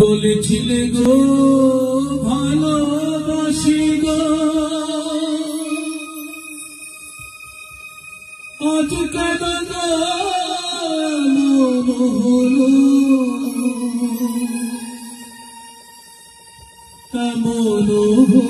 বলেছিলে গো ভালোবাসি গো। আজ কেন হলো? এমন হলো?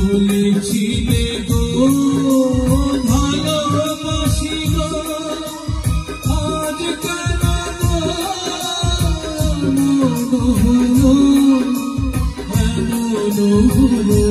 বলেছিলে গো ভালোবাসি গো আজ কেন হলো এমন হলো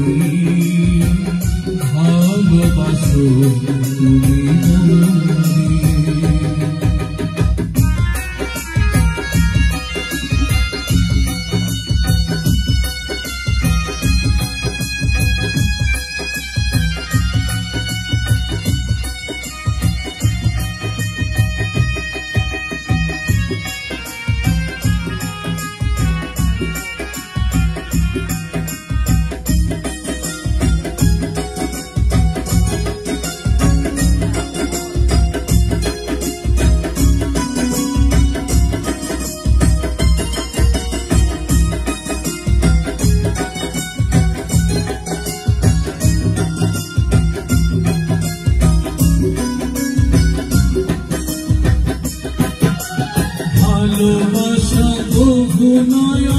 তুমি ভালোবাসো তুমি। ভালোবাসা তো নয়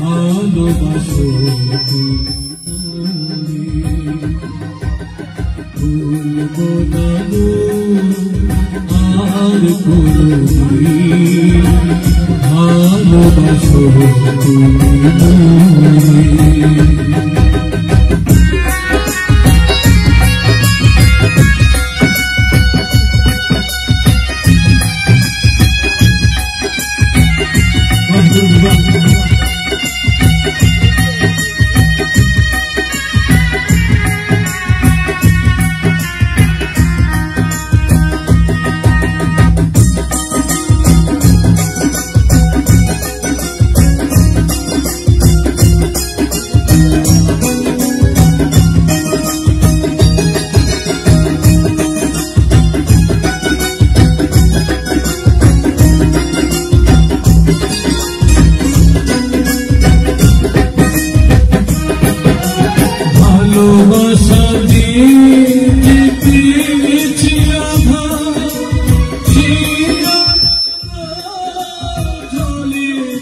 ভালোবাসো ভুলবো না গো আর কোনদিন ভালোবাসো তুমি